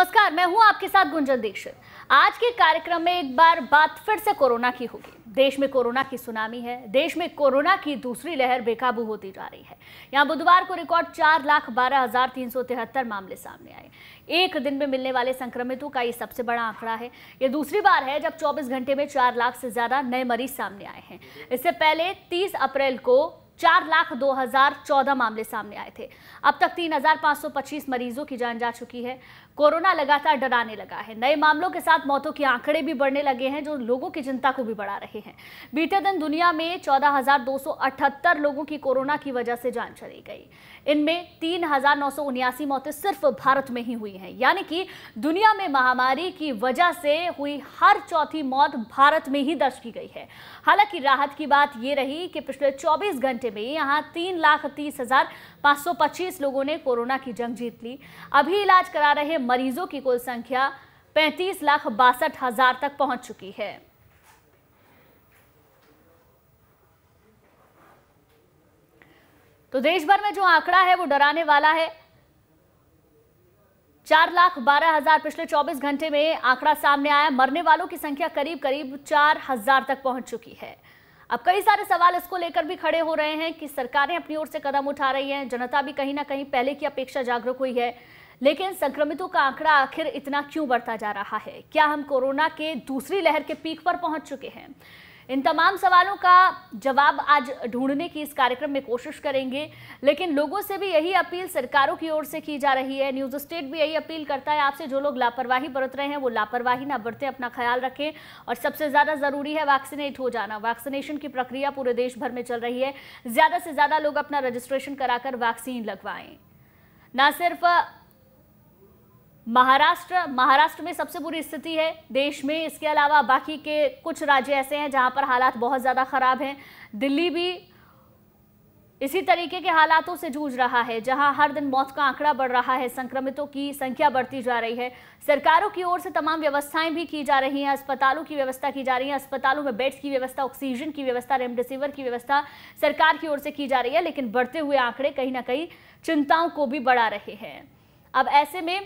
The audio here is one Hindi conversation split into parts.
नमस्कार, मैं हूँ आपके साथ गुंजन दीक्षित। आज के कार्यक्रम में एक बार बात फिर से कोरोना की होगी। देश में कोरोना की सुनामी है, देश में कोरोना की दूसरी लहर बेकाबू होती जा रही है। यहाँ बुधवार को रिकॉर्ड चार लाख बारह हज़ार तीन सौ तिहत्तर मामले सामने आए। एक दिन में मिलने वाले संक्रमितों का ये सबसे बड़ा आंकड़ा है। ये दूसरी बार है जब 24 घंटे में चार लाख से ज़्यादा नए मरीज़ सामने आए हैं। इससे पहले 30 अप्रैल को चार लाख दो हज़ार चौदह मामले सामने आए थे। अब तक तीन हज़ार पाँच सौ पच्चीस मरीजों की जान जा चुकी है। कोरोना लगातार डराने लगा है। नए मामलों के साथ मौतों के आंकड़े भी बढ़ने लगे हैं, जो लोगों की चिंता को भी बढ़ा रहे हैं। बीते दिन दुनिया में चौदह हज़ार दो सौ अठहत्तर लोगों की कोरोना की वजह से जान चली गई। इनमें तीन मौतें सिर्फ़ भारत में ही हुई हैं। यानी कि दुनिया में महामारी की वजह से हुई हर चौथी मौत भारत में ही दर्ज की गई है। हालाँकि राहत की बात यह रही कि पिछले 24 घंटे में यहाँ तीन लाख तीस हज़ार पाँच सौ पच्चीस लोगों ने कोरोना की जंग जीत ली। अभी इलाज करा रहे मरीजों की कुल संख्या पैंतीस लाख बासठ हज़ार तक पहुँच चुकी है। तो देश भर में जो आंकड़ा है वो डराने वाला है। चार लाख बारह हज़ार पिछले 24 घंटे में आंकड़ा सामने आया। मरने वालों की संख्या करीब करीब चार हज़ार तक पहुँच चुकी है। अब कई सारे सवाल इसको लेकर भी खड़े हो रहे हैं कि सरकारें अपनी ओर से कदम उठा रही हैं। जनता भी कहीं ना कहीं पहले की अपेक्षा जागरूक हुई है। लेकिन संक्रमितों का आंकड़ा आखिर इतना क्यों बढ़ता जा रहा है? क्या हम कोरोना के दूसरी लहर के पीक पर पहुँच चुके हैं? इन तमाम सवालों का जवाब आज ढूँढने की इस कार्यक्रम में कोशिश करेंगे, लेकिन लोगों से भी यही अपील सरकारों की ओर से की जा रही है। न्यूज़ स्टेट भी यही अपील करता है आपसे, जो लोग लापरवाही बरत रहे हैं, वो लापरवाही ना बरतें, अपना ख्याल रखें। और सबसे ज़्यादा ज़रूरी है वैक्सीनेट हो जाना। वैक्सीनेशन की प्रक्रिया पूरे देश भर में चल रही है। ज़्यादा से ज़्यादा लोग अपना रजिस्ट्रेशन कराकर वैक्सीन लगवाएँ। ना सिर्फ़ महाराष्ट्र महाराष्ट्र में सबसे बुरी स्थिति है। देश में इसके अलावा बाकी के कुछ राज्य ऐसे हैं जहाँ पर हालात बहुत ज़्यादा ख़राब हैं। दिल्ली भी इसी तरीके के हालातों से जूझ रहा है, जहाँ हर दिन मौत का आंकड़ा बढ़ रहा है, संक्रमितों की संख्या बढ़ती जा रही है। सरकारों की ओर से तमाम व्यवस्थाएँ भी की जा रही हैं, अस्पतालों की व्यवस्था की जा रही है, अस्पतालों में बेड्स की व्यवस्था, ऑक्सीजन की व्यवस्था, रेमडेसिविर की व्यवस्था सरकार की ओर से की जा रही है, लेकिन बढ़ते हुए आंकड़े कहीं ना कहीं चिंताओं को भी बढ़ा रहे हैं। अब ऐसे में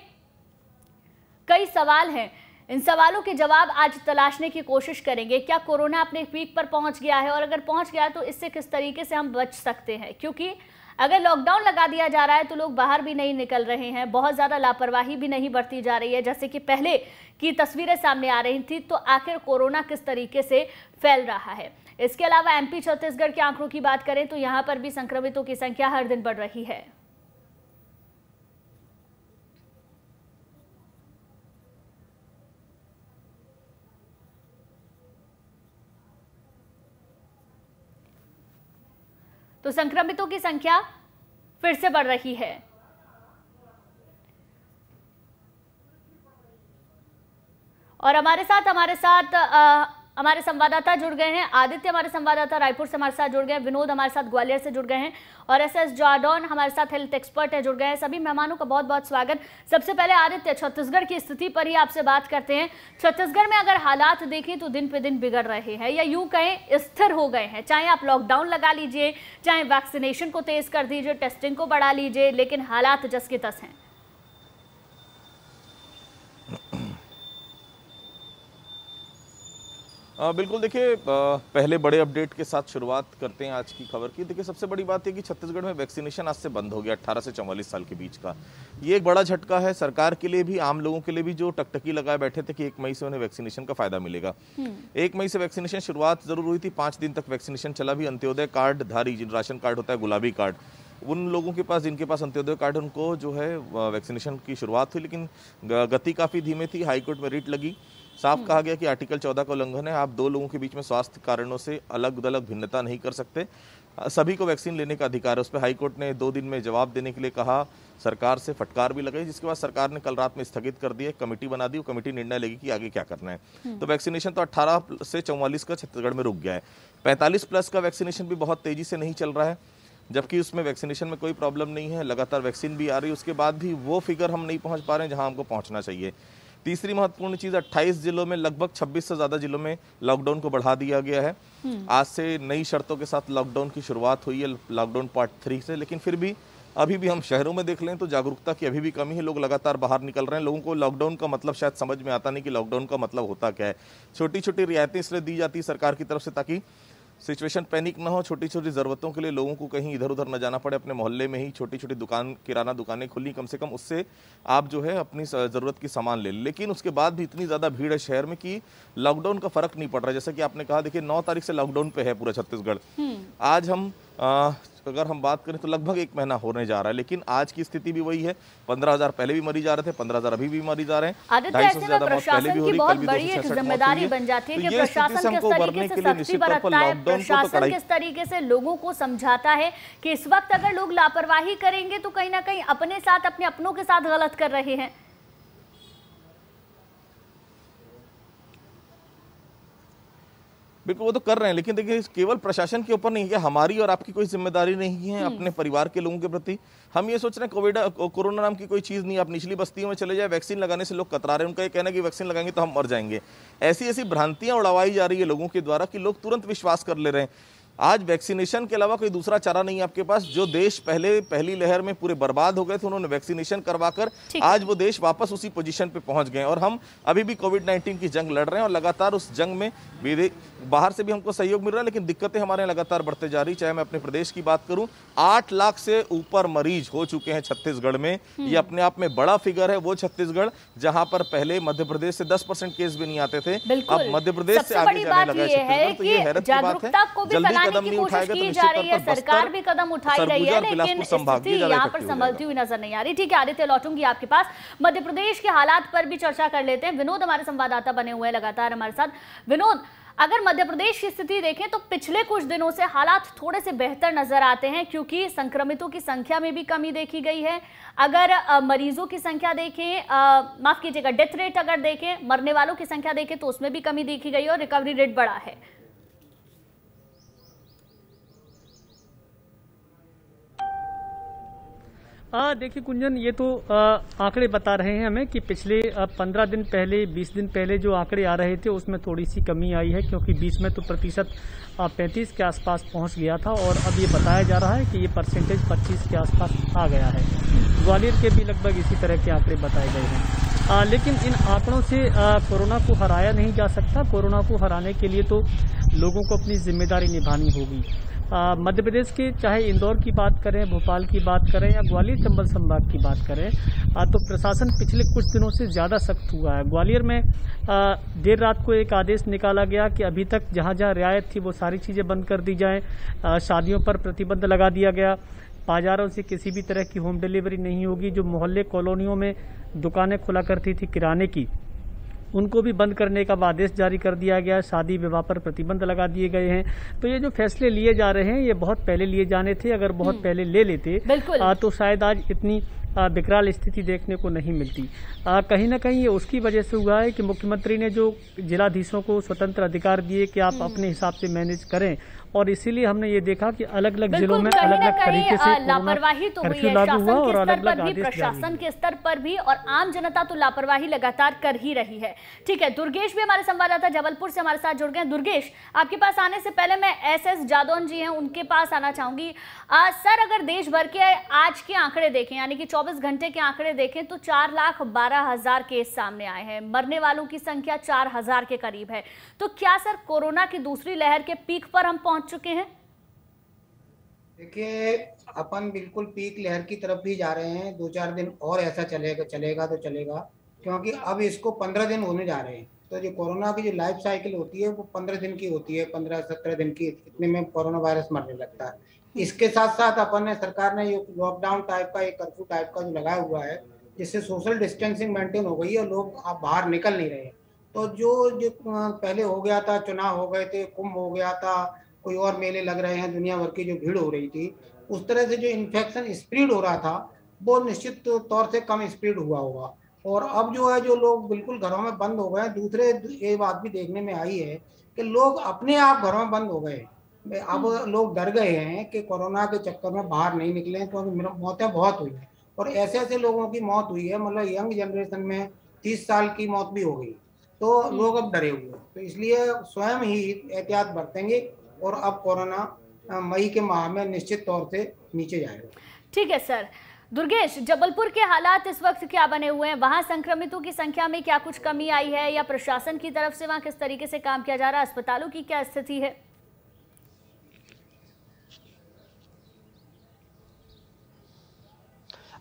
कई सवाल हैं। इन सवालों के जवाब आज तलाशने की कोशिश करेंगे। क्या कोरोना अपने पीक पर पहुँच गया है? और अगर पहुँच गया तो इससे किस तरीके से हम बच सकते हैं? क्योंकि अगर लॉकडाउन लगा दिया जा रहा है तो लोग बाहर भी नहीं निकल रहे हैं। बहुत ज़्यादा लापरवाही भी नहीं बरती जा रही है। जैसे कि पहले की तस्वीरें सामने आ रही थी तो आखिर कोरोना किस तरीके से फैल रहा है? इसके अलावा एमपी छत्तीसगढ़ के आंकड़ों की बात करें तो यहाँ पर भी संक्रमितों की संख्या हर दिन बढ़ रही है। तो संक्रमितों की संख्या फिर से बढ़ रही है। और हमारे साथ हमारे साथ आ, हमारे संवाददाता जुड़ गए हैं। आदित्य हमारे संवाददाता रायपुर से हमारे साथ जुड़ गए हैं। विनोद हमारे साथ ग्वालियर से जुड़ गए हैं। और एस एस जॉर्डॉन हमारे साथ हेल्थ एक्सपर्ट है, जुड़ गए हैं। सभी मेहमानों का बहुत बहुत स्वागत। सबसे पहले आदित्य, छत्तीसगढ़ की स्थिति पर ही आपसे बात करते हैं। छत्तीसगढ़ में अगर हालात देखें तो दिन पे दिन बिगड़ रहे हैं या यूँ कहें, स्थिर हो गए हैं। चाहे आप लॉकडाउन लगा लीजिए, चाहे वैक्सीनेशन को तेज कर दीजिए टेस्टिंग को बढ़ा लीजिए, लेकिन हालात जस के तस हैं। आ, बिल्कुल देखिए पहले बड़े अपडेट के साथ शुरुआत करते हैं आज की खबर की। देखिए सबसे बड़ी बात है कि छत्तीसगढ़ में वैक्सीनेशन आज से बंद हो गया 18 से 44 साल के बीच का। ये एक बड़ा झटका है सरकार के लिए भी आम लोगों के लिए भी जो टकटकी लगाए बैठे थे कि एक मई से उन्हें वैक्सीनेशन का फ़ायदा मिलेगा। एक मई से वैक्सीनेशन शुरुआत ज़रूर हुई थी पाँच दिन तक वैक्सीनेशन चला भी अंत्योदय कार्ड धारी जिन राशन कार्ड होता है गुलाबी कार्ड। उन लोगों के पास जिनके पास अंत्योदय कार्ड उनको जो है वैक्सीनेशन की शुरुआत हुई लेकिन गति काफ़ी धीमे थी हाईकोर्ट में रिट लगी। साफ़ कहा गया कि आर्टिकल 14 का उल्लंघन है। आप दो लोगों के बीच में स्वास्थ्य कारणों से अलग अलग भिन्नता नहीं कर सकते। सभी को वैक्सीन लेने का अधिकार है। उस पर हाईकोर्ट ने दो दिन में जवाब देने के लिए कहा। सरकार से फटकार भी लगाई जिसके बाद सरकार ने कल रात में स्थगित कर दी कमेटी बना दी। वो कमेटी निर्णय लेगी कि आगे क्या करना है। तो वैक्सीनेशन तो 18 से चौवालीस का छत्तीसगढ़ में रुक गया है। 45 प्लस का वैक्सीनेशन भी बहुत तेज़ी से नहीं चल रहा है जबकि उसमें वैक्सीनेशन में कोई प्रॉब्लम नहीं है। लगातार वैक्सीन भी आ रही है। उसके बाद भी वो फिगर हम नहीं पहुँच पा रहे हैं जहाँ हमको पहुँचना चाहिए। तीसरी महत्वपूर्ण चीज़ 28 जिलों में लगभग 26 से ज़्यादा जिलों में लॉकडाउन को बढ़ा दिया गया है। आज से नई शर्तों के साथ लॉकडाउन की शुरुआत हुई है लॉकडाउन पार्ट थ्री से लेकिन फिर भी अभी भी हम शहरों में देख लें तो जागरूकता की अभी भी कमी है लोग लगातार बाहर निकल रहे हैं। लोगों को लॉकडाउन का मतलब शायद समझ में आता नहीं कि लॉकडाउन का मतलब होता क्या है। छोटी छोटी रियायतें इसलिए दी जाती है सरकार की तरफ़ से ताकि सिचुएशन पैनिक ना हो छोटी छोटी ज़रूरतों के लिए लोगों को कहीं इधर उधर ना जाना पड़े अपने मोहल्ले में ही छोटी छोटी दुकान किराना दुकानें खुली कम से कम उससे आप जो है अपनी ज़रूरत की सामान ले लेकिन उसके बाद भी इतनी ज़्यादा भीड़ है शहर में कि लॉकडाउन का फ़र्क नहीं पड़ रहा जैसा कि आपने कहा देखिए नौ तारीख से लॉकडाउन पे है पूरा छत्तीसगढ़। हम्म। आज हम आ, अगर हम बात करें तो लगभग एक महीना होने जा रहा है लेकिन आज की स्थिति भी वही है। पंद्रह हज़ार पहले भी मरी जा रहे थे पंद्रह हज़ार अभी भी मरी जा रहे हैं। ढाई सौ ज़्यादा मौत पहले भी हो रही कल भी ज़िम्मेदारी बन जाती है तो ये स्थिति से हमको उभरने के लिए निश्चित तौर पर लॉकडाउन को तो कड़ाई किस तरीके से लोगों को समझाता है कि इस वक्त अगर लोग लापरवाही करेंगे तो कहीं ना कहीं अपने साथ अपने अपनों के साथ गलत कर रहे हैं। बिल्कुल वो तो कर रहे हैं लेकिन देखिए केवल प्रशासन के ऊपर नहीं है हमारी और आपकी कोई ज़िम्मेदारी नहीं है हम्म। अपने परिवार के लोगों के प्रति। हम ये सोच रहे हैं कोविड कोरोना नाम की कोई चीज़ नहीं आप निचली बस्तियों में चले जाए वैक्सीन लगाने से लोग कतरा रहे हैं उनका ये कहना है कि वैक्सीन लगाएँगे तो हम मर जाएँगे। ऐसी ऐसी भ्रांतियाँ उड़ाई जा रही है लोगों के द्वारा कि लोग तुरंत विश्वास कर ले रहे हैं। आज वैक्सीनेशन के अलावा कोई दूसरा चारा नहीं है आपके पास जो देश पहले पहली लहर में पूरे बर्बाद हो गए थे उन्होंने वैक्सीनेशन करवाकर आज वो देश वापस उसी पोजीशन पे पहुँच गए और हम अभी भी कोविड 19 की जंग लड़ रहे हैं और लगातार उस जंग में बाहर से भी हमको सहयोग मिल रहा है लेकिन दिक्कतें हमारे लगातार बढ़ते जा रही चाहे मैं अपने प्रदेश की बात करूँ आठ लाख से ऊपर मरीज़ हो चुके हैं छत्तीसगढ़ में। हम्म। ये अपने आप में बड़ा फिगर है वो छत्तीसगढ़ जहाँ पर पहले मध्य प्रदेश से दस परसेंट केस भी नहीं आते थे। अब मध्य प्रदेश से आगे जाने लगा छत्तीसगढ़ तो ये हैरत की बात है। जल्दी कदम नहीं उठाएगा तो जा रही है। सरकार भी कदम उठाई रही है लेकिन स्थिति यहाँ पर संभलती हुई नज़र नहीं आ रही। ठीक है आदित्य लौटूँगी आपके पास। मध्य प्रदेश के हालात पर भी चर्चा कर लेते हैं। विनोद हमारे संवाददाता बने हुए हैं लगातार हमारे साथ। विनोद अगर मध्य प्रदेश की स्थिति देखें तो पिछले कुछ दिनों से हालात थोड़े से बेहतर नज़र आते हैं, क्योंकि संक्रमितों की संख्या में भी कमी देखी गई है। अगर मरीजों की संख्या देखें माफ़ कीजिएगा, डेथ रेट अगर देखें, मरने वालों की संख्या देखें तो उसमें भी कमी देखी गई और रिकवरी रेट बढ़ा है। देखिए कुंजन ये तो आंकड़े बता रहे हैं हमें कि पिछले पंद्रह दिन पहले बीस दिन पहले जो आंकड़े आ रहे थे उसमें थोड़ी सी कमी आई है क्योंकि बीस में तो प्रतिशत पैंतीस के आसपास पहुँच गया था और अब ये बताया जा रहा है कि ये परसेंटेज पच्चीस के आसपास आ गया है। ग्वालियर के भी लगभग इसी तरह के आंकड़े बताए गए हैं। आ, लेकिन इन आंकड़ों से कोरोना को हराया नहीं जा सकता। कोरोना को हराने के लिए तो लोगों को अपनी ज़िम्मेदारी निभानी होगी। मध्य प्रदेश के चाहे इंदौर की बात करें भोपाल की बात करें या ग्वालियर चंबल संभाग की बात करें आ, तो प्रशासन पिछले कुछ दिनों से ज़्यादा सख्त हुआ है। ग्वालियर में आ, देर रात को एक आदेश निकाला गया कि अभी तक जहाँ जहाँ रियायत थी वो सारी चीज़ें बंद कर दी जाएँ। शादियों पर प्रतिबंध लगा दिया गया। बाजारों से किसी भी तरह की होम डिलीवरी नहीं होगी जो मोहल्ले कॉलोनियों में दुकानें खुला करती थी किराने की। उनको भी बंद करने का आदेश जारी कर दिया गया शादी विवाह पर प्रतिबंध लगा दिए गए हैं तो ये जो फैसले लिए जा रहे हैं ये बहुत पहले लिए जाने थे अगर बहुत हम्म। पहले ले लेते आ, तो शायद आज इतनी विकराल स्थिति देखने को नहीं मिलती आ, कहीं ना कहीं ये उसकी वजह से हुआ है कि मुख्यमंत्री ने जो जिलाधीशों को स्वतंत्र अधिकार दिए कि आप हम्म। अपने हिसाब से मैनेज करें और इसीलिए हमने ये देखा कि अलग अलग जिलों में अलग अलग तरीके से लापरवाही तो हुई है। शासन के स्तर पर भी प्रशासन के स्तर पर भी और आम जनता तो लापरवाही लगातार कर ही रही है। ठीक है दुर्गेश भी हमारे संवाददाता जबलपुर से हमारे साथ जुड़ गए दुर्गेश आपके पास आने से पहले मैं एस एस जादौन जी हैं उनके पास आना चाहूँगी। सर अगर देश भर के आज के आंकड़े देखें यानी कि 24 घंटे के आंकड़े देखें तो चार लाख बारह हज़ार केस सामने आए हैं। मरने वालों की संख्या चार हज़ार के करीब है। तो क्या सर कोरोना की दूसरी लहर के पीक पर हम पहुँच चुके हैं? देखिए, अपन बिल्कुल पीक लहर की तरफ़ भी जा रहे हैं। दो चार दिन और ऐसा चलेगा चलेगा तो चलेगा, क्योंकि अब इसको पंद्रह दिन होने जा रहे हैं। तो जो कोरोना की जो लाइफ साइकिल होती है, वो पंद्रह दिन की होती है, पंद्रह, सत्रह दिन की। इतने में कोरोना वायरस मरने लगता है। इसके साथ साथ अपन ने, सरकार ने ये लॉकडाउन टाइप का एक कर्फ्यू टाइप का जो लगाया हुआ है, जिससे सोशल डिस्टेंसिंग मेंटेन हो गई है लोग आप बाहर निकल नहीं रहे तो जो जो पहले हो गया था, चुनाव हो गए थे, कुंभ हो गया था कोई और मेले लग रहे हैं दुनिया भर की जो भीड़ हो रही थी उस तरह से जो इन्फेक्शन स्प्रीड हो रहा था वो निश्चित तौर से कम स्प्रीड हुआ होगा। और अब जो है जो लोग बिल्कुल घरों में बंद हो गए दूसरे ये बात भी देखने में आई है कि लोग अपने आप घरों में बंद हो गए अब हम्म। लोग डर गए हैं कि कोरोना के चक्कर में बाहर नहीं निकले क्योंकि तो मौतें बहुत हुई हैं। और ऐसे ऐसे लोगों की मौत हुई है मतलब यंग जनरेशन में तीस साल की मौत भी हो गई। तो हम्म। लोग अब डरे हुए तो इसलिए स्वयं ही एहतियात बरतेंगे और अब कोरोना मई के माह में निश्चित तौर से नीचे जाएगा। ठीक है, सर। दुर्गेश, जबलपुर के हालात इस वक्त क्या बने हुए हैं? वहाँ संक्रमितों की संख्या में क्या कुछ कमी आई है या प्रशासन की तरफ़ से वहाँ किस तरीके से काम किया जा रहा है? अस्पतालों की क्या स्थिति है?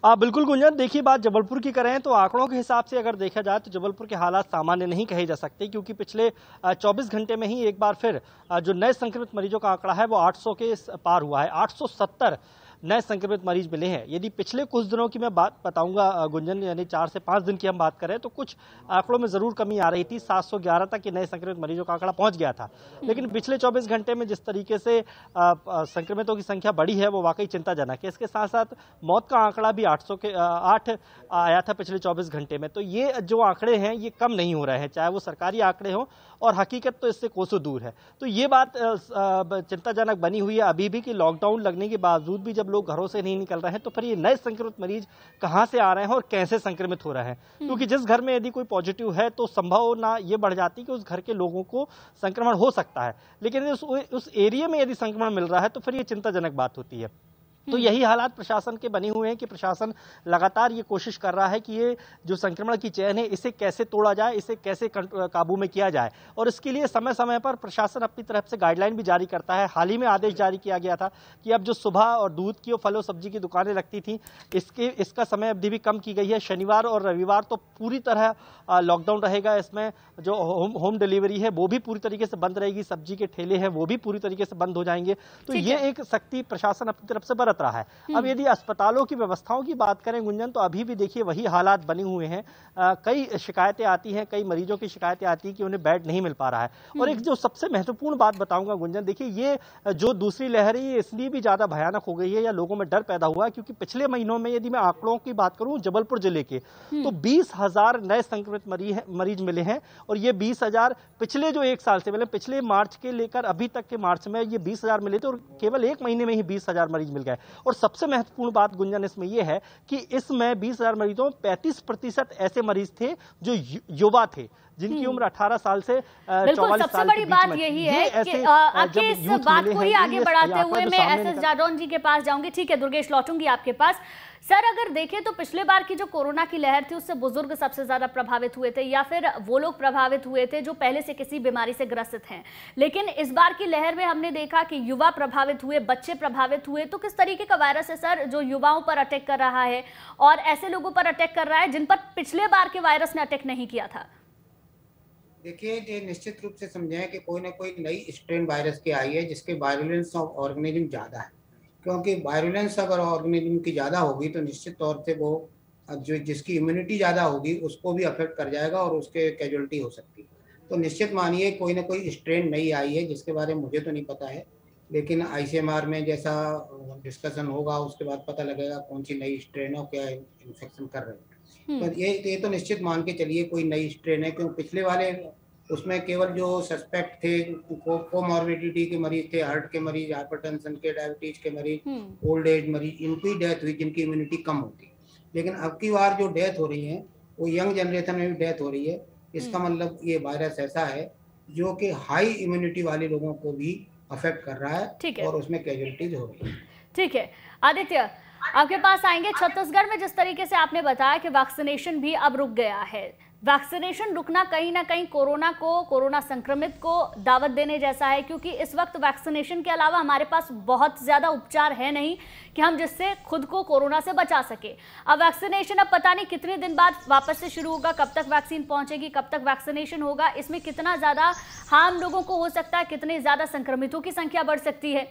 आ, बिल्कुल गुंजन देखिए बात जबलपुर की करें तो आंकड़ों के हिसाब से अगर देखा जाए तो जबलपुर के हालात सामान्य नहीं कहे जा सकते क्योंकि पिछले 24 घंटे में ही एक बार फिर जो नए संक्रमित मरीजों का आंकड़ा है वो 800 के पार हुआ है। 870 नए संक्रमित मरीज़ मिले हैं। यदि पिछले कुछ दिनों की मैं बात बताऊँगा गुंजन, यानी चार से पाँच दिन की हम बात करें तो कुछ आंकड़ों में ज़रूर कमी आ रही थी। 711 तक के नए संक्रमित मरीजों का आंकड़ा पहुँच गया था। लेकिन पिछले 24 घंटे में जिस तरीके से संक्रमितों की संख्या बढ़ी है, वो वाकई चिंताजनक है। इसके साथ साथ मौत का आंकड़ा भी आठ सौ के आठ आया था पिछले चौबीस घंटे में। तो ये जो आंकड़े हैं, ये कम नहीं हो रहे हैं, चाहे वो सरकारी आंकड़े हों और हकीकत तो इससे कोसों दूर है। तो ये बात चिंताजनक बनी हुई है। अभी भी कि लॉकडाउन लगने के बावजूद भी जब लोग घरों से नहीं निकल रहे हैं तो फिर ये नए संक्रमित मरीज़ कहाँ से आ रहे हैं और कैसे संक्रमित हो रहे हैं? हम्म। क्योंकि जिस घर में यदि कोई पॉजिटिव है तो संभावना ये बढ़ जाती कि उस घर के लोगों को संक्रमण हो सकता है। लेकिन उस, उस एरिया में यदि संक्रमण मिल रहा है तो फिर ये चिंताजनक बात होती है। तो यही हालात प्रशासन के बने हुए हैं कि प्रशासन लगातार ये कोशिश कर रहा है कि ये जो संक्रमण की चैन है इसे कैसे तोड़ा जाए इसे कैसे काबू में किया जाए। और इसके लिए समय समय पर प्रशासन अपनी तरफ़ से गाइडलाइन भी जारी करता है। हाल ही में आदेश जारी किया गया था कि अब जो सुबह और दूध की और फलों सब्ज़ी की दुकानें लगती थी इसके इसका समय अवधि भी कम की गई है। शनिवार और रविवार तो पूरी तरह लॉकडाउन रहेगा। इसमें जो होम होम डिलीवरी है वो भी पूरी तरीके से बंद रहेगी। सब्ज़ी के ठेले हैं वो भी पूरी तरीके से बंद हो जाएँगे। तो ये एक सख्ती प्रशासन अपनी तरफ़ से बरत रहा है अब हम्म। यदि अस्पतालों की व्यवस्थाओं की बात करें गुंजन तो अभी भी देखिए वही हालात बने हुए हैं कई शिकायतें आती हैं कई मरीजों की शिकायतें आती हैं कि उन्हें बेड नहीं मिल पा रहा है और एक हम्म। जो सबसे महत्वपूर्ण बात बताऊँगा गुंजन देखिए ये जो दूसरी लहर है ये इसलिए भी ज़्यादा भयानक हो गई है या लोगों में डर पैदा हुआ है क्योंकि पिछले महीनों में यदि मैं आंकड़ों की बात करूँ जबलपुर ज़िले के तो हम्म। बीस हज़ार नए संक्रमित मरीज़ मरीज़ मिले हैं और ये बीस हज़ार पिछले जो एक साल से मतलब पिछले मार्च के लेकर अभी तक के मार्च में ये बीस हज़ार मिले थे और केवल एक महीने में ही बीस हज़ार मरीज़ मिल गए और सबसे महत्वपूर्ण बात गुंजन इसमें यह है कि इसमें बीस हज़ार मरीजों पैंतीस प्रतिशत ऐसे मरीज़ थे जो युवा थे जिनकी हम्म। उम्र 18 साल से बिल्कुल सबसे बड़ी बात यही है कि आपके इस बात को ही आगे बढ़ाते हुए मैं एस एस जी के पास जाऊँगी। ठीक है दुर्गेश लौटूँगी आपके पास। सर, अगर देखें तो पिछले बार की जो कोरोना की लहर थी, उससे बुज़ुर्ग सबसे ज़्यादा प्रभावित हुए थे, या फिर वो लोग प्रभावित हुए थे जो पहले से किसी बीमारी से ग्रसित हैं। लेकिन इस बार की लहर में हमने देखा कि युवा प्रभावित हुए, बच्चे प्रभावित हुए तो किस तरीके का वायरस है सर, जो युवाओं पर अटैक कर रहा है और ऐसे लोगों पर अटैक कर रहा है जिन पर पिछले बार के वायरस ने अटैक नहीं किया था? देखिए, ये निश्चित रूप से समझें कि कोई ना कोई नई स्ट्रेन वायरस की आई है, जिसके वायरुलेंस ऑफ़ ऑर्गेनिज्म ज़्यादा है। क्योंकि वायरुलेंस अगर ऑर्गेनिज्म की ज़्यादा होगी तो निश्चित तौर से वो जो जिसकी इम्यूनिटी ज़्यादा होगी उसको भी अफेक्ट कर जाएगा और उसके कैजुअलिटी हो सकती है। तो निश्चित मानिए कोई ना कोई स्ट्रेन नई आई है जिसके बारे में मुझे तो नहीं पता है। लेकिन आईसीएमआर में जैसा डिस्कशन होगा उसके बाद पता लगेगा कौन सी नई स्ट्रेन है क्या इन्फेक्शन कर रहे हैं। तो ये ये तो निश्चित मान के चलिए कोई नई स्ट्रेन है क्योंकि पिछले वाले उसमें केवल जो सस्पेक्ट थे कोमॉर्बिडिटी के मरीज़ थे हार्ट के मरीज़ हाइपरटेंशन के डायबिटीज़ के मरीज़ ओल्ड एज मरीज़ इनकी डेथ हुई जिनकी इम्यूनिटी कम होती। लेकिन अब की बार जो डेथ हो रही है वो यंग जनरेशन में भी डेथ हो रही है इसका हम्म। मतलब ये वायरस ऐसा है जो कि हाई इम्यूनिटी वाले लोगों को भी अफेक्ट कर रहा है, ठीक है। और उसमें कैजुअलिटीज हो रही है। ठीक है। आदित्य आपके पास आएँगे छत्तीसगढ़ में जिस तरीके से आपने बताया कि वैक्सीनेशन भी अब रुक गया है। वैक्सीनेशन रुकना कहीं ना कहीं कोरोना को, कोरोना संक्रमित को दावत देने जैसा है, क्योंकि इस वक्त वैक्सीनेशन के अलावा हमारे पास बहुत ज़्यादा उपचार है नहीं कि हम जिससे खुद को कोरोना से बचा सके। अब वैक्सीनेशन अब पता नहीं कितने दिन बाद वापस से शुरू होगा, कब तक वैक्सीन पहुंचेगी, कब तक वैक्सीनेशन होगा, इसमें कितना ज़्यादा हार्म लोगों को हो सकता है, कितने ज़्यादा संक्रमितों की संख्या बढ़ सकती है।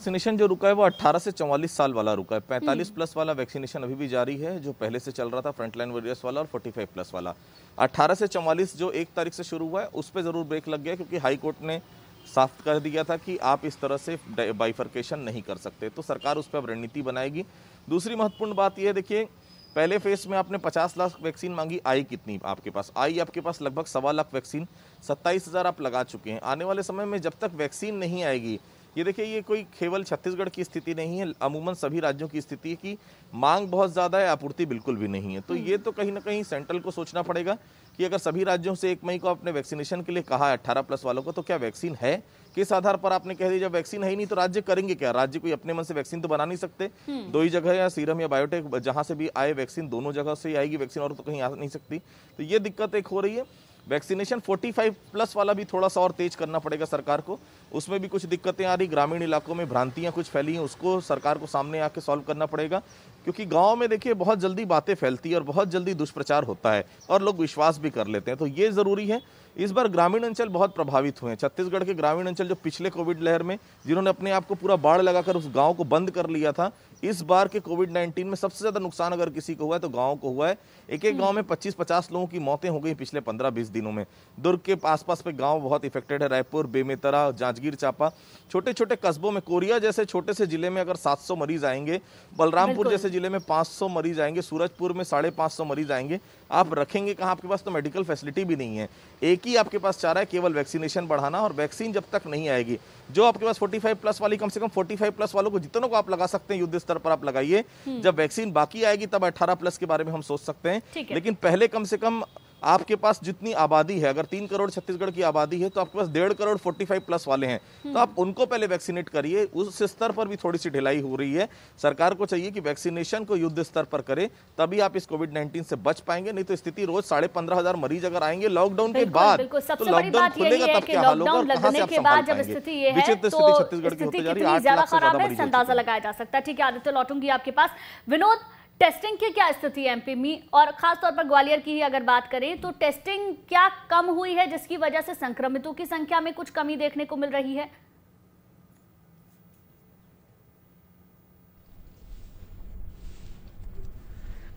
वैक्सीनेशन जो रुका है वो 18 से 44 साल वाला रुका है। 45 हम्म। प्लस वाला वैक्सीनेशन अभी भी जारी है जो पहले से चल रहा था फ्रंटलाइन वॉरियर्स वाला और 45 प्लस वाला। 18 से 44 जो एक तारीख से शुरू हुआ है उस पर ज़रूर ब्रेक लग गया क्योंकि हाई कोर्ट ने साफ़ कर दिया था कि आप इस तरह से बाइफर्केशन नहीं कर सकते। तो सरकार उस पर अब रणनीति बनाएगी। दूसरी महत्वपूर्ण बात यह देखिए पहले फ़ेज़ में आपने 50 लाख वैक्सीन मांगी आई कितनी आपके पास? आई आपके पास लगभग सवा लाख वैक्सीन सत्ताईस हज़ार आप लगा चुके हैं। आने वाले समय में जब तक वैक्सीन नहीं आएगी ये देखिए ये कोई केवल छत्तीसगढ़ की स्थिति नहीं है अमूमन सभी राज्यों की स्थिति है कि मांग बहुत ज़्यादा है आपूर्ति बिल्कुल भी नहीं है। तो ये तो कहीं ना कहीं सेंट्रल को सोचना पड़ेगा कि अगर सभी राज्यों से एक मई को आपने वैक्सीनेशन के लिए कहा है अट्ठारह प्लस वालों को तो क्या वैक्सीन है? किस आधार पर आपने कह दिया जब वैक्सीन है ही नहीं तो राज्य करेंगे क्या? राज्य कोई अपने मन से वैक्सीन तो बना नहीं सकते। दो ही जगह या सीरम या बायोटेक जहाँ से भी आए वैक्सीन दोनों जगह से ही आएगी वैक्सीन और तो कहीं आ नहीं सकती। तो ये दिक्कत एक हो रही है। वैक्सीनेशन 45 प्लस वाला भी थोड़ा सा और तेज करना पड़ेगा सरकार को। उसमें भी कुछ दिक्कतें आ रही, ग्रामीण इलाकों में भ्रांतियाँ कुछ फैली हैं, उसको सरकार को सामने आके सॉल्व करना पड़ेगा। क्योंकि गाँव में देखिए, बहुत जल्दी बातें फैलती है और बहुत जल्दी दुष्प्रचार होता है और लोग विश्वास भी कर लेते हैं। तो ये ज़रूरी है। इस बार ग्रामीण अंचल बहुत प्रभावित हुए हैं। छत्तीसगढ़ के ग्रामीण अंचल जो पिछले कोविड लहर में, जिन्होंने अपने आप को पूरा बाढ़ लगाकर उस गाँव को बंद कर लिया था इस बार के कोविड 19 में सबसे ज़्यादा नुकसान अगर किसी को हुआ है तो गाँव को हुआ है। एक एक गाँव में 25-50 लोगों की मौतें हो गई पिछले 15-20 दिनों में। दुर्ग के आसपास पे गाँव बहुत इफेक्टेड है रायपुर बेमेतरा जांजगीर चापा। छोटे छोटे कस्बों में कोरिया जैसे छोटे से ज़िले में अगर 700 मरीज़ आएँगे बलरामपुर जैसे ज़िले में 500 मरीज़ आएँगे सूरजपुर में साढ़े पाँच सौ मरीज़ आएँगे। आप रखेंगे कहाँ आपके पास तो मेडिकल फैसिलिटी भी नहीं है। एक ही आपके पास चाह रहा है केवल वैक्सीनेशन बढ़ाना और वैक्सीन जब तक नहीं आएगी जो आपके पास 45 प्लस वाली कम से कम 45 प्लस वालों को जितनों को आप लगा सकते हैं युद्ध स्तर पर आप लगाइए। जब वैक्सीन बाकी आएगी तब 18 प्लस के बारे में हम सोच सकते हैं। लेकिन पहले कम से कम आपके पास जितनी आबादी है अगर तीन करोड़ छत्तीसगढ़ की आबादी है तो आपके पास डेढ़ करोड़ फोर्टी फाइव प्लस वाले हैं। तो आप उनको पहले वैक्सीनेट करिए उस स्तर पर भी थोड़ी सी ढिलाई हो रही है। सरकार को चाहिए कि वैक्सीनेशन को युद्ध स्तर पर करे तभी आप इस कोविड नाइन्टीन से बच पाएँगे नहीं तो स्थिति रोज साढ़े पंद्रह हज़ार मरीज़ अगर आएँगे लॉकडाउन के बाद तो लॉकडाउन खुलेगा तब क्या हाल होगा कहाँ से आप पाएँगे? विचित्र तो स्थिति छत्तीसगढ़ की होती जा रही है आठ लाख से ज़्यादा मरीज़ अंदाज़ा लगाया जा सकता है ठीक है। आदित्य लौटूँगी आपके पास। विनोद टेस्टिंग की क्या स्थिति है एमपी में और खासतौर पर ग्वालियर की ही अगर बात करें तो टेस्टिंग क्या कम हुई है जिसकी वजह से संक्रमितों की संख्या में कुछ कमी देखने को मिल रही है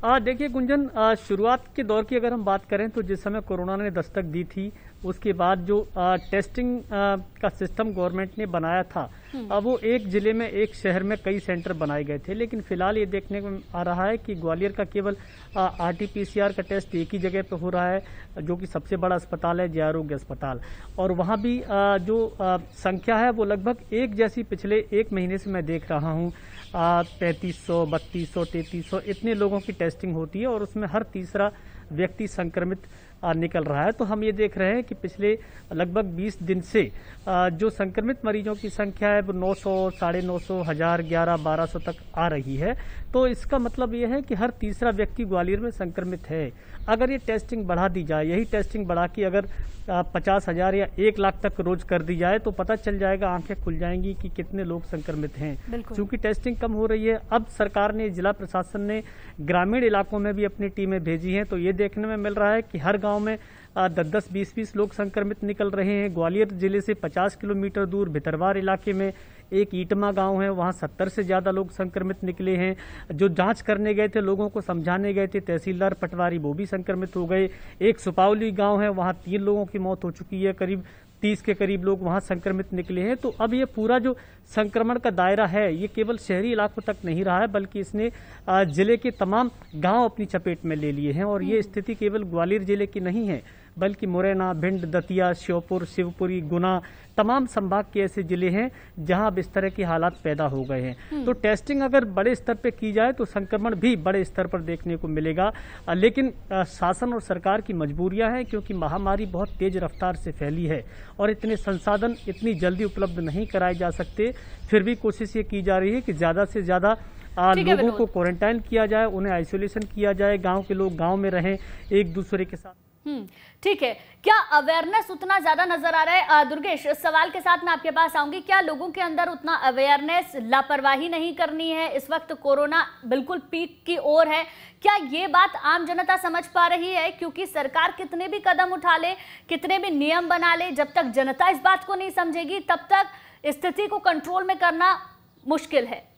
देखिए गुंजन शुरुआत के दौर की अगर हम बात करें तो जिस समय कोरोना ने दस्तक दी थी उसके बाद जो आ, टेस्टिंग आ, का सिस्टम गवर्नमेंट ने बनाया था। अब वो एक ज़िले में एक शहर में कई सेंटर बनाए गए थे लेकिन फ़िलहाल ये देखने को आ रहा है कि ग्वालियर का केवल आरटीपीसीआर का टेस्ट एक ही जगह पे हो रहा है जो कि सबसे बड़ा अस्पताल है जय आरोग्य अस्पताल। और वहाँ भी आ, जो आ, संख्या है वो लगभग एक जैसी पिछले एक महीने से मैं देख रहा हूँ। पैंतीस सौ बत्तीस सौ तैतीस सौ इतने लोगों की टेस्टिंग होती है और उसमें हर तीसरा व्यक्ति संक्रमित निकल रहा है। तो हम ये देख रहे हैं कि पिछले लगभग 20 दिन से जो संक्रमित मरीजों की संख्या है वो 900 साढ़े नौ सौ हज़ार ग्यारह बारह सौ तक आ रही है। तो इसका मतलब ये है कि हर तीसरा व्यक्ति ग्वालियर में संक्रमित है। अगर ये टेस्टिंग बढ़ा दी जाए यही टेस्टिंग बढ़ा के अगर पचास हज़ार या एक लाख तक रोज कर दी जाए तो पता चल जाएगा आँखें खुल जाएँगी कि कितने लोग संक्रमित हैं। क्योंकि टेस्टिंग कम हो रही है अब सरकार ने जिला प्रशासन ने ग्रामीण इलाकों में भी अपनी टीमें भेजी हैं। तो ये देखने में मिल रहा है कि हर गाँव में दस दस बीस बीस लोग संक्रमित निकल रहे हैं। ग्वालियर ज़िले से 50 किलोमीटर दूर भितरवार इलाके में एक ईटमा गाँव है। वहाँ सत्तर से ज़्यादा लोग संक्रमित निकले हैं। जो जाँच करने गए थे, लोगों को समझाने गए थे, तहसीलदार पटवारी वो भी संक्रमित हो गए। एक सुपावली गाँव है, वहाँ तीन लोगों की मौत हो चुकी है। करीब तीस के करीब लोग वहाँ संक्रमित निकले हैं। तो अब ये पूरा जो संक्रमण का दायरा है ये केवल शहरी इलाकों तक नहीं रहा है बल्कि इसने ज़िले के तमाम गाँव अपनी चपेट में ले लिए हैं। और ये स्थिति केवल ग्वालियर ज़िले की नहीं है बल्कि मुरैना भिंड दतिया श्योपुर शिवपुरी गुना तमाम संभाग के ऐसे ज़िले हैं जहाँ अब इस तरह के हालात पैदा हो गए हैं। हम्म। तो टेस्टिंग अगर बड़े स्तर पर की जाए तो संक्रमण भी बड़े स्तर पर देखने को मिलेगा। लेकिन शासन और सरकार की मजबूरियाँ हैं क्योंकि महामारी बहुत तेज रफ्तार से फैली है और इतने संसाधन इतनी जल्दी उपलब्ध नहीं कराए जा सकते। फिर भी कोशिश ये की जा रही है कि ज़्यादा से ज़्यादा लोगों को क्वारंटाइन किया जाए उन्हें आइसोलेशन किया जाए गाँव के लोग गाँव में रहें एक दूसरे के साथ ठीक है। क्या अवेयरनेस उतना ज़्यादा नज़र आ रहा है? दुर्गेश, सवाल के साथ मैं आपके पास आऊँगी। क्या लोगों के अंदर उतना अवेयरनेस लापरवाही नहीं करनी है? इस वक्त कोरोना बिल्कुल पीक की ओर है। क्या ये बात आम जनता समझ पा रही है? क्योंकि सरकार कितने भी कदम उठा ले, कितने भी नियम बना ले, जब तक जनता इस बात को नहीं समझेगी, तब तक स्थिति को कंट्रोल में करना मुश्किल है।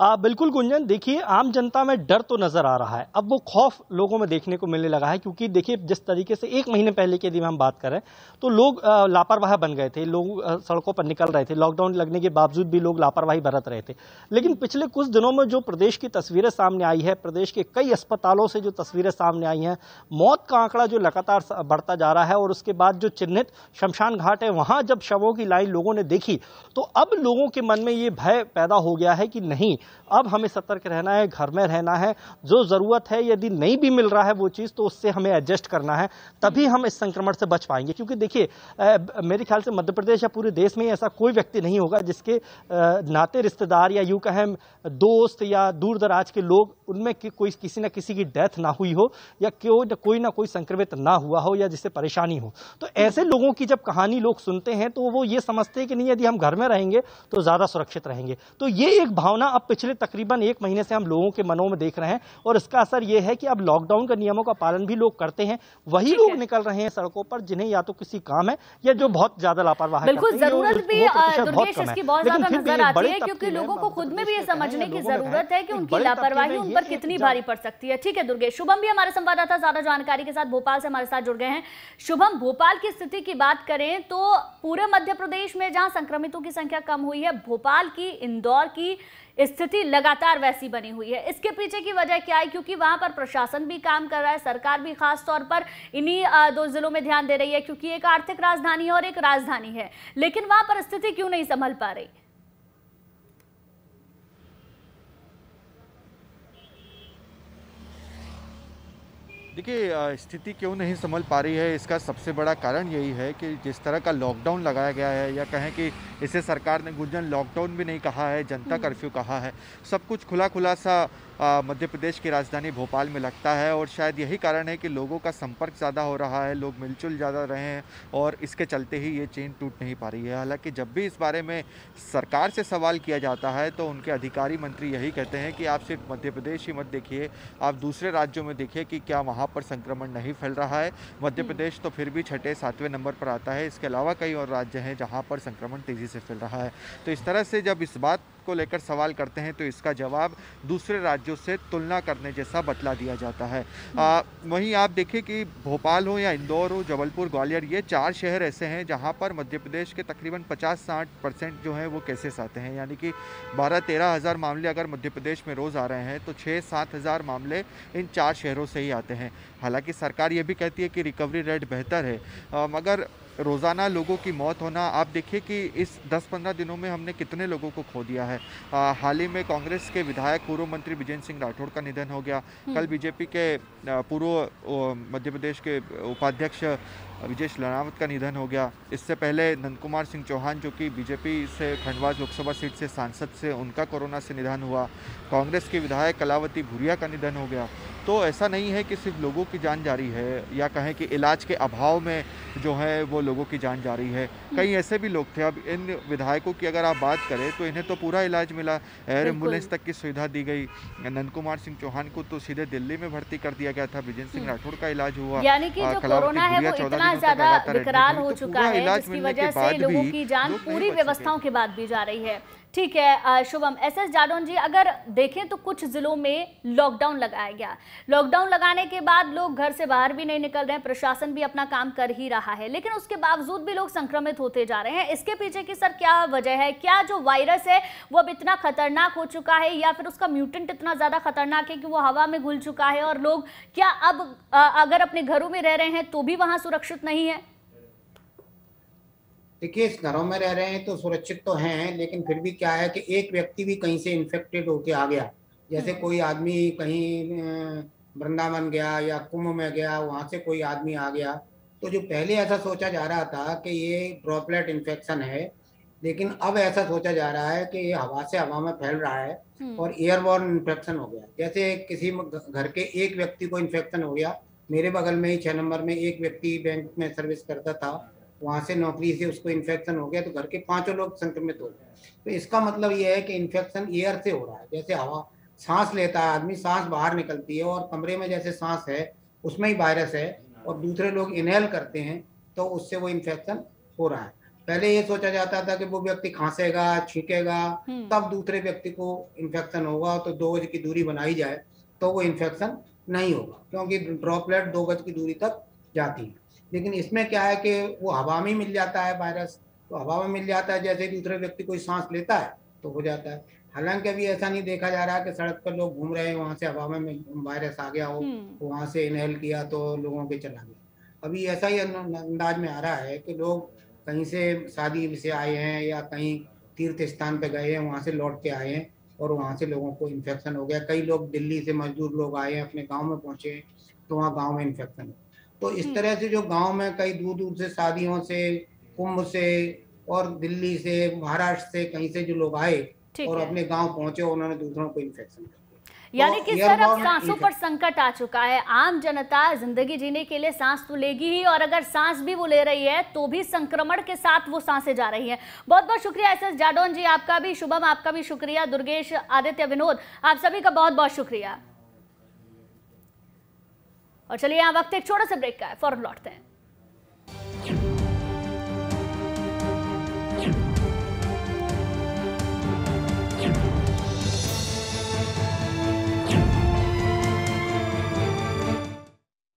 आ, बिल्कुल गुंजन देखिए आम जनता में डर तो नज़र आ रहा है। अब वो खौफ लोगों में देखने को मिलने लगा है क्योंकि देखिए जिस तरीके से एक महीने पहले की यदि हम बात करें तो लोग लापरवाह बन गए थे। लोग सड़कों पर निकल रहे थे। लॉकडाउन लगने के बावजूद भी लोग लापरवाही बरत रहे थे। लेकिन पिछले कुछ दिनों में जो प्रदेश की तस्वीरें सामने आई है प्रदेश के कई अस्पतालों से जो तस्वीरें सामने आई हैं मौत का आंकड़ा जो लगातार बढ़ता जा रहा है और उसके बाद जो चिन्हित शमशान घाट है वहाँ जब शवों की लाइन लोगों ने देखी तो अब लोगों के मन में ये भय पैदा हो गया है कि नहीं अब हमें सतर्क रहना है, घर में रहना है। जो ज़रूरत है, यदि नहीं भी मिल रहा है वो चीज़ तो उससे हमें एडजस्ट करना है, तभी हम इस संक्रमण से बच पाएँगे। क्योंकि देखिए मेरे ख्याल से मध्य प्रदेश या पूरे देश में ऐसा कोई व्यक्ति नहीं होगा जिसके नाते रिश्तेदार या यूँ कहें, दोस्त या दूर दराज के लोग, उनमें कि, कोई किसी न किसी की डेथ ना हुई हो, या क्यों कोई ना कोई संक्रमित ना हुआ हो, या जिससे परेशानी हो। तो ऐसे लोगों की जब कहानी लोग सुनते हैं तो वो ये समझते हैं कि नहीं, यदि हम घर में रहेंगे तो ज़्यादा सुरक्षित रहेंगे। तो ये एक भावना अब पिछले तकरीबन एक महीने से हम लोगों के मनों में देख रहे हैं और इसका असर यह है कि अब लॉकडाउन के नियमों का पालन भी लोग करते हैं। वही लोग निकल रहे हैं सड़कों पर जिन्हें या तो किसी काम है या जो बहुत ज़्यादा लापरवाह बिल्कुल ज़रूरत भी दुर्गेश इसकी बहुत ज़्यादा नज़र आती है क्योंकि लोगों को खुद में भी ये समझने की ज़रूरत है कि उनकी लापरवाही उन पर कितनी भारी पड़ सकती है। ठीक है दुर्गेश शुभम भी हमारे संवाददाता ज़्यादा जानकारी के साथ भोपाल से हमारे साथ जुड़ गए हैं। शुभम भोपाल की स्थिति की बात करें तो पूरे मध्य प्रदेश में जहाँ संक्रमितों की संख्या कम हुई है भोपाल की इंदौर की स्थिति लगातार वैसी बनी हुई है। इसके पीछे की वजह क्या है? क्योंकि वहाँ पर प्रशासन भी काम कर रहा है, सरकार भी खास तौर पर इन्हीं दो जिलों में ध्यान दे रही है, क्योंकि एक आर्थिक राजधानी है और एक राजधानी है। लेकिन वहाँ पर स्थिति क्यों नहीं संभल पा रही? देखिए स्थिति क्यों नहीं संभल पा रही है इसका सबसे बड़ा कारण यही है कि जिस तरह का लॉकडाउन लगाया गया है या कहें कि इसे सरकार ने गुंजन लॉकडाउन भी नहीं कहा है जनता हम्म। कर्फ्यू कहा है सब कुछ खुला खुला सा मध्य प्रदेश की राजधानी भोपाल में लगता है और शायद यही कारण है कि लोगों का संपर्क ज़्यादा हो रहा है लोग मिलजुल ज़्यादा रहे हैं और इसके चलते ही ये चेन टूट नहीं पा रही है। हालाँकि जब भी इस बारे में सरकार से सवाल किया जाता है तो उनके अधिकारी मंत्री यही कहते हैं कि आप सिर्फ़ मध्य प्रदेश ही मत देखिए आप दूसरे राज्यों में देखिए कि क्या वहाँ पर संक्रमण नहीं फैल रहा है। मध्य हम्म। प्रदेश तो फिर भी छठे सातवें नंबर पर आता है। इसके अलावा कई और राज्य हैं जहाँ पर संक्रमण तेज़ी से फैल रहा है। तो इस तरह से जब इस बात को लेकर सवाल करते हैं तो इसका जवाब दूसरे राज्यों से तुलना करने जैसा बतला दिया जाता है। आ, वहीं आप देखिए कि भोपाल हो या इंदौर हो जबलपुर ग्वालियर ये चार शहर ऐसे हैं जहाँ पर मध्य प्रदेश के तकरीबन 50-60 परसेंट जो है वो केसेस आते हैं। यानी कि बारह तेरह हज़ार मामले अगर मध्य प्रदेश में रोज़ आ रहे हैं तो छः सात हज़ार मामले इन चार शहरों से ही आते हैं। हालाँकि सरकार ये भी कहती है कि रिकवरी रेट बेहतर है। मगर रोज़ाना लोगों की मौत होना आप देखिए कि इस 10-15 दिनों में हमने कितने लोगों को खो दिया है। हाल ही में कांग्रेस के विधायक पूर्व मंत्री विजेंद्र सिंह राठौड़ का निधन हो गया। हम्म। कल बीजेपी के पूर्व मध्य प्रदेश के उपाध्यक्ष विजेश लड़ावत का निधन हो गया। इससे पहले नंद कुमार सिंह चौहान जो कि बीजेपी से खंडवा लोकसभा सीट से सांसद से उनका कोरोना से निधन हुआ। कांग्रेस के विधायक कलावती भूरिया का निधन हो गया। तो ऐसा नहीं है कि सिर्फ़ लोगों की जान जा रही है या कहें कि इलाज के अभाव में जो है वो लोगों की जान जा रही है। कई ऐसे भी लोग थे। अब इन विधायकों की अगर आप बात करें तो इन्हें तो पूरा इलाज मिला। एयर एंबुलेंस तक की सुविधा दी गई। नंद कुमार सिंह चौहान को तो सीधे दिल्ली में भर्ती कर दिया गया था। विजेंद्र सिंह राठौड़ का इलाज हुआ। यानी कि जो कोरोना है वो इतना ज़्यादा विकराल हो चुका है जिसकी वजह से लोगों की जान पूरी व्यवस्थाओं के बाद भी जा रही है। ठीक है शुभम, एस एस जाडौन जी, अगर देखें तो कुछ जिलों में लॉकडाउन लगाया गया। लॉकडाउन लगाने के बाद लोग घर से बाहर भी नहीं निकल रहे हैं, प्रशासन भी अपना काम कर ही रहा है, लेकिन उसके बावजूद भी लोग संक्रमित होते जा रहे हैं। इसके पीछे की सर क्या वजह है? क्या जो वायरस है, वो अब इतना खतरनाक हो चुका है या फिर उसका म्यूटेंट इतना ज़्यादा खतरनाक है कि वो हवा में घुल चुका है और लोग क्या अब अगर अपने घरों में रह रहे हैं तो भी वहाँ सुरक्षित नहीं है? देखिए इस घरों में रह रहे हैं तो सुरक्षित तो हैं लेकिन फिर भी क्या है कि एक व्यक्ति भी कहीं से इन्फेक्टेड होके आ गया जैसे हम्म। कोई आदमी कहीं वृंदावन गया या कुंभ में गया वहाँ से कोई आदमी आ गया तो जो पहले ऐसा सोचा जा रहा था कि ये ड्रॉपलेट इन्फेक्शन है लेकिन अब ऐसा सोचा जा रहा है कि ये हवा से हवा में फैल रहा है हम्म। और एयरबॉर्न इन्फेक्शन हो गया जैसे किसी घर के एक व्यक्ति को इन्फेक्शन हो गया मेरे बगल में ही छह नंबर में एक व्यक्ति बैंक में सर्विस करता था वहाँ से नौकरी से उसको इन्फेक्शन हो गया तो घर के पाँचों लोग संक्रमित हो गए। तो इसका मतलब ये है कि इन्फेक्शन एयर से हो रहा है। जैसे हवा सांस लेता है आदमी सांस बाहर निकलती है और कमरे में जैसे सांस है उसमें ही वायरस है और दूसरे लोग इनहेल करते हैं तो उससे वो इन्फेक्शन हो रहा है। पहले ये सोचा जाता था कि वो व्यक्ति खांसेगा छींकेगा हम्म। तब दूसरे व्यक्ति को इन्फेक्शन होगा तो दो गज की दूरी बनाई जाए तो वो इन्फेक्शन नहीं होगा क्योंकि ड्रॉपलेट दो गज की दूरी तक जाती है। लेकिन इसमें क्या है कि वो हवा में मिल जाता है वायरस तो हवा में मिल जाता है जैसे दूसरे व्यक्ति कोई सांस लेता है तो हो जाता है। हालाँकि अभी ऐसा नहीं देखा जा रहा है कि सड़क पर लोग घूम रहे हैं वहाँ से हवा में वायरस आ गया हो तो वहाँ से इनहेल किया तो लोगों के चला गया। अभी ऐसा ही अंदाज में आ रहा है कि लोग कहीं से शादी से आए हैं या कहीं तीर्थ स्थान पे गए हैं वहाँ से लौट के आए हैं और वहाँ से लोगों को इन्फेक्शन हो गया। कई लोग दिल्ली से मजदूर लोग आए हैं अपने गाँव में पहुँचे तो वहाँ गाँव में इन्फेक्शन हो तो इस हम्म। तरह से जो गाँव में कई दूर दूर से शादियों से कुंभ से और दिल्ली से महाराष्ट्र से कहीं से जो लोग आए और अपने गाँव पहुँचे उन्होंने दूसरों को इन्फेक्शन यानी तो कि सर अब सांसों पर संकट आ चुका है। आम जनता ज़िंदगी जीने के लिए सांस तो लेगी ही और अगर सांस भी वो ले रही है तो भी संक्रमण के साथ वो साँसें जा रही हैं। बहुत बहुत शुक्रिया एस एस जाडौन जी आपका भी शुभम आपका भी शुक्रिया। दुर्गेश आदित्य विनोद आप सभी का बहुत बहुत शुक्रिया। और चलिए यहाँ वक्त एक छोटा सा ब्रेक का है फॉरन लौटते हैं।